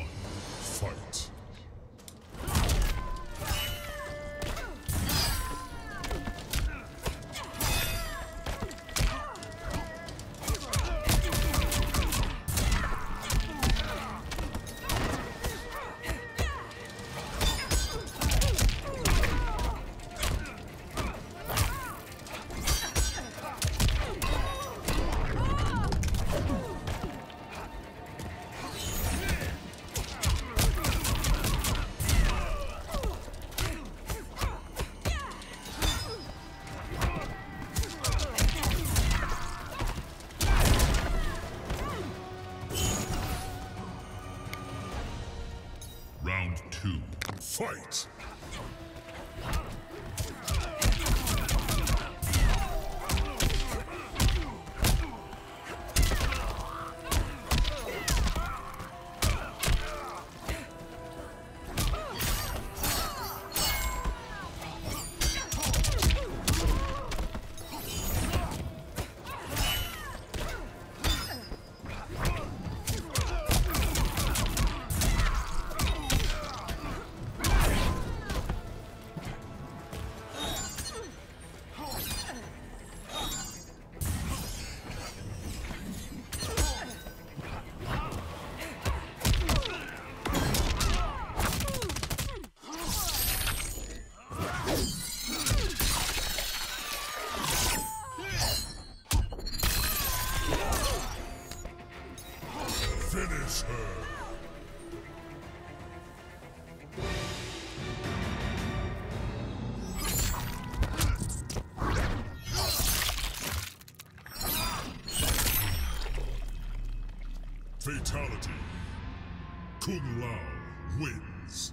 one, Round two, fight! Finish her! Fatality. Kung Lao wins.